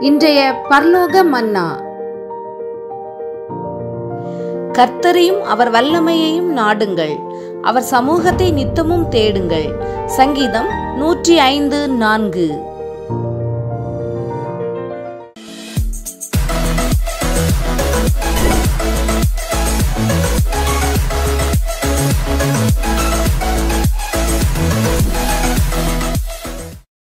இன்றைய பர்லோக மன்னா. கர்த்தரையும் அவர் வல்லமையையும் நாடுங்கள். அவர் சமூகத்தை நித்தமும் தேடுங்கள். சங்கீதம் நூற்றி ஐந்து நான்கு.